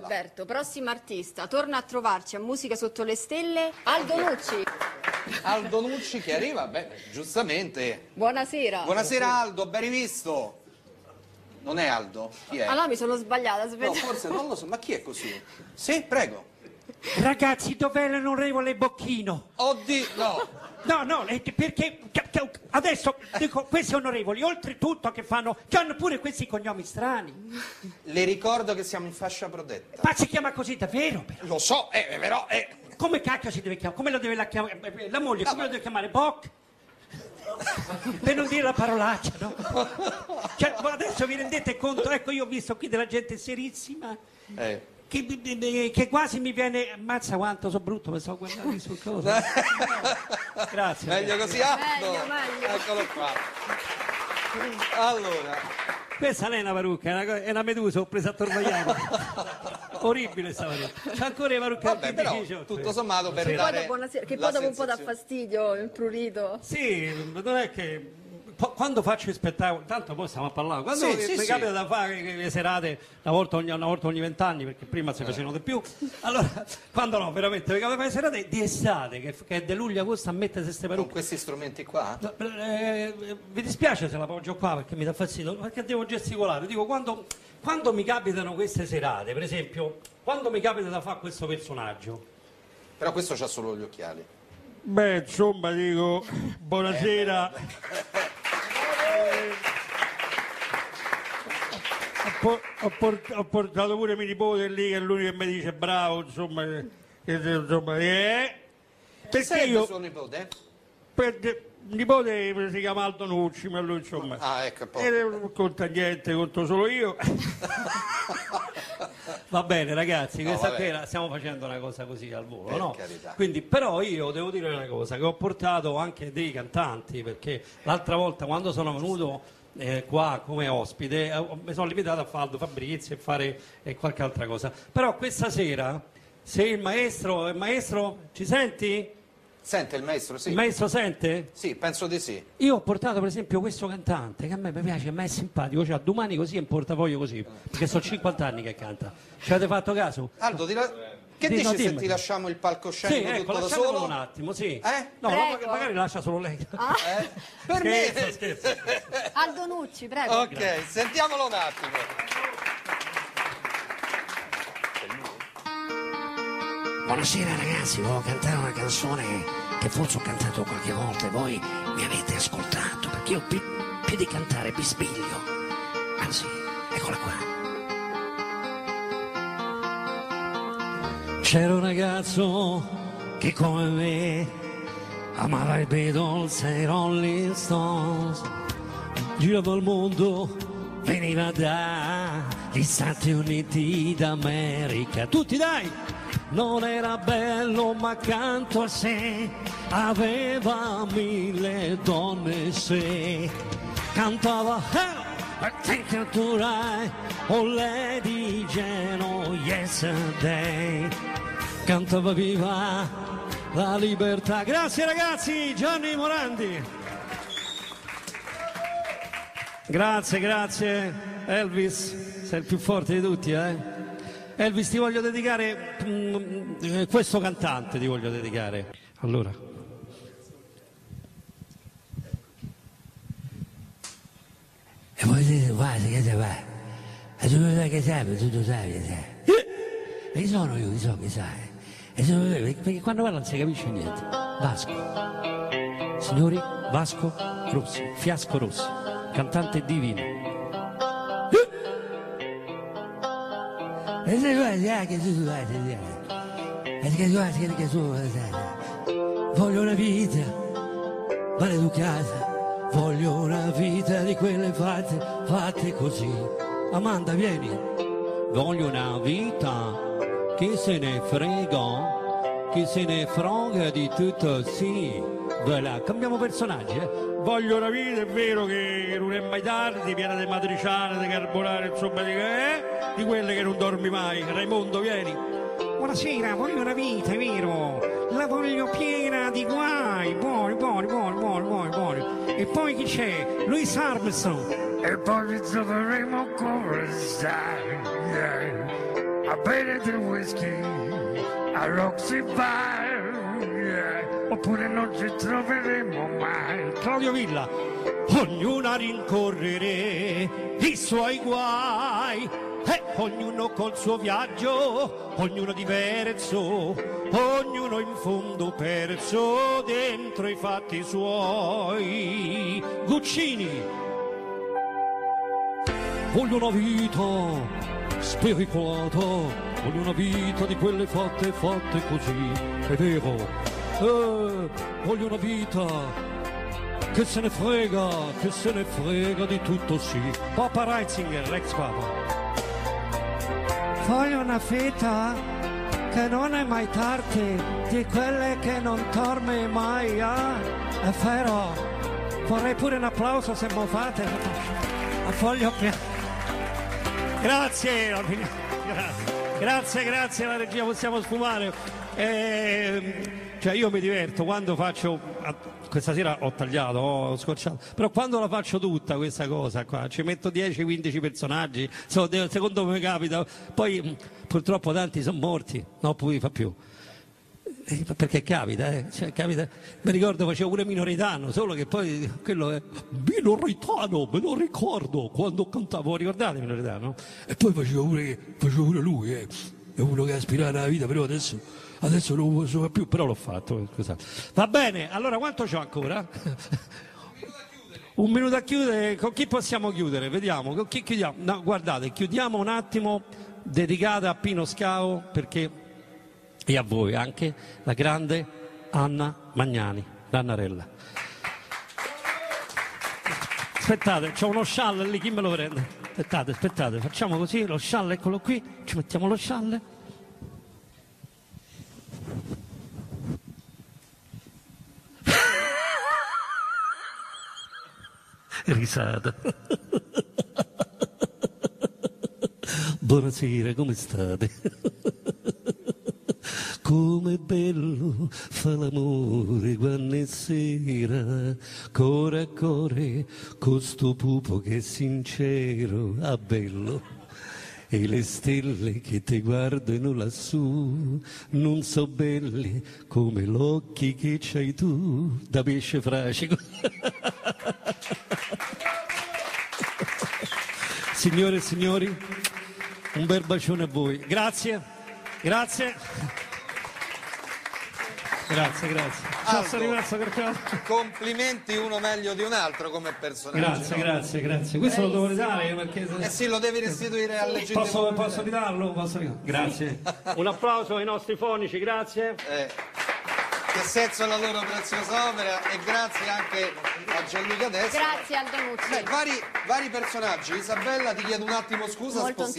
Roberto, prossimo artista, torna a trovarci a Musica sotto le stelle, Aldo Nucci. Aldo Nucci che arriva, beh, giustamente. Buonasera. Buonasera Aldo, ben rivisto. Non è Aldo? Chi è? Ah no, mi sono sbagliata, No, aspetta. forse non lo so, ma chi è così? Sì, prego. Ragazzi, dov'è l'onorevole Bocchino? Oddio, no. No, no, eh, perché adesso dico, questi onorevoli, oltretutto che fanno, che hanno pure questi cognomi strani. Le ricordo che siamo in fascia protetta. Ma si chiama così davvero? però? Lo so, eh, però, eh. Come cacchio si deve chiamare? Come lo deve la chiamare? eh, eh, La moglie, come lo deve chiamare? Boc? per non dire la parolaccia, no? Cioè, adesso vi rendete conto? Ecco, io ho visto qui della gente serissima. eh. Che, che- quasi mi viene. Ammazza quanto sono brutto, mi sto guardando sul coso. Grazie. Meglio così, Aldo. Meglio, meglio. Eccolo qua. Allora, Questa non è una parrucca, è una, è una medusa, ho preso a Torvagliano. Orribile sta parrucca. C'è ancora le parrucche vabbè, però, tutto sommato per Che poi, dare dopo una sera- che poi dopo un po' dà fastidio, imprurito. Sì, non è che po- quando faccio i spettacoli, tanto poi stiamo a parlare, quando Sì, mi sì, mi sì. capita da fare le serate una volta ogni una volta ogni vent'anni, perché prima si facevano di più, allora quando no, veramente mi capita di fare serate di estate, che, che è di luglio agosto a mettere queste Con parrucche. questi strumenti qua? No, eh, vi dispiace se la poggio qua perché mi dà fastidio, perché devo gesticolare. Dico, quando, quando mi capitano queste serate, per esempio, quando mi capita da fare questo personaggio, Però questo c'ha solo gli occhiali. Beh, insomma, dico, buonasera. Ho, ho por- ho portato pure mio nipote lì, che è l'unico che mi dice bravo, insomma, che, che- insomma, eh. Perché io, suo nipote? per, il nipote si chiama Aldo Nucci, ma lui insomma, Ah, ecco, poi. e non conta niente, conto solo io. Va bene ragazzi, No, questa sera stiamo facendo una cosa così al volo, Per no? carità. Quindi, però io devo dire una cosa, che ho portato anche dei cantanti, perché l'altra volta quando sono venuto eh, qua come ospite eh, mi sono limitato a fare Aldo Fabrizio e fare eh, qualche altra cosa. Però questa sera, se il maestro, il maestro ci senti? Sente il maestro, sì. Il maestro sente? Sì, penso di sì. Io ho portato per esempio questo cantante che a me mi piace, a me è simpatico, cioè domani così è in portafoglio così, perché sono 50 anni che canta. Ci avete fatto caso? Aldo, ti la- che dici no, se ti lasciamo il palcoscenico Sì, ecco, tutto da lasciamolo solo? un attimo, sì. Eh? No, Prego. ma- magari lascia solo lei. Eh? Per Scherzo, me... scherzo. Aldo Nucci, prego. Ok, sentiamolo un attimo. Buonasera ragazzi, volevo cantare una canzone che forse ho cantato qualche volta e voi mi avete ascoltato, perché io più, più di cantare bisbiglio. Anzi, eccola qua. C'era un ragazzo che come me amava i Beatles e i Rolling Stones. Girava il mondo, veniva dagli Stati Uniti d'America. Tutti dai! Non era bello ma accanto a sé aveva mille donne se cantava Help! I think I do right, Lady oh yesterday. Cantava viva la libertà. Grazie ragazzi, Gianni Morandi. Grazie, grazie. Elvis, sei il più forte di tutti, eh? Elvis, ti voglio dedicare mm, eh, questo cantante, ti voglio dedicare. Allora. E guarda che te va? E tu sai che sai, tu lo sai che sai. E chi sono io, chi so che sai? E tu, perché quando parla non si capisce niente. Vasco. Signori, Vasco Rossi, Fiasco Rossi, cantante divino. E se guarda che tu sai, e che guarda che tu sai. Voglio una vita maleducata, voglio una vita di quelle fatte, fatte così. Amanda, vieni. Voglio una vita, chi se ne frega, chi se ne frega di tutto, sì. Voilà, cambiamo personaggi, eh. Voglio una vita, è vero che non è mai tardi, piena di matriciane, di carbonare, insomma, di, eh? di quelle che non dormi mai. Raimondo, vieni. Buonasera, voglio una vita, è vero? La voglio piena di guai, buoni, buoni, buoni, buoni, buoni, buoni. E poi chi c'è? Louis Armstrong. E poi vi troveremo come stai. a bere del whisky a Roxy Bar. Oppure non ci troveremo mai. Claudio Villa, ognuno a rincorrere i suoi guai, e ognuno col suo viaggio, ognuno diverso, ognuno in fondo perso dentro i fatti suoi. Guccini, voglio una vita spericolata, voglio una vita di quelle fatte fatte così, è vero. Eh, voglio una vita che se ne frega, che se ne frega di tutto sì. Papa Reitzinger, l'ex papa. Voglio una feta che non è mai tardi, di quelle che non dorme mai, ah? È vero. Vorrei pure un applauso se lo fate. A foglio piano. Grazie, grazie, grazie, grazie alla regia, possiamo sfumare. Ehm, cioè io mi diverto quando faccio, questa sera ho tagliato, ho scorciato, però quando la faccio tutta questa cosa qua, ci metto 10-15 personaggi, secondo me capita, poi mh, purtroppo tanti sono morti, no, poi fa più. Eh, Perché capita, eh? Cioè, capita. Mi ricordo facevo pure minoritano, solo che poi quello è minoritano, me lo ricordo quando cantavo, ricordate minoritano? E poi facevo pure, facevo pure lui, eh. è uno che aspirava alla vita, però adesso, adesso non lo fare più, però l'ho fatto, eh. Va bene, allora quanto c'ho ancora? Un minuto a chiudere, con chi possiamo chiudere? Vediamo, con chi chiudiamo? No, guardate, chiudiamo un attimo dedicata a Pino Scao perché e a voi anche la grande Anna Magnani, l'Annarella. Aspettate, c'ho uno scialle lì, chi me lo prende? Aspettate, aspettate, facciamo così, lo scialle, eccolo qui, ci mettiamo lo scialle. Risata. Buonasera, come state? Come bello fa l'amore quando è sera, core a core, con sto pupo che è sincero, ah bello. E le stelle che ti guardano lassù non so belle come l'occhi che c'hai tu da pesce fracico. Signore e signori, un bel bacione a voi. Grazie, grazie. Grazie, grazie. Aldo. Complimenti uno meglio di un altro come personaggio. Grazie, no? grazie, grazie. Questo lo devo ridare perché... Eh sì, lo devi restituire al legittimo Posso, posso ridarlo? Posso? Grazie. Un applauso ai nostri fonici, grazie. Eh, che senso la loro preziosa opera e grazie anche a Gianluca Dessi. Grazie Aldo Nuzzi. Beh, vari, vari personaggi. Isabella, ti chiedo un attimo scusa, Molto spostiamo